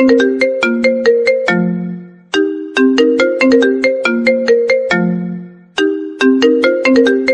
Thank you.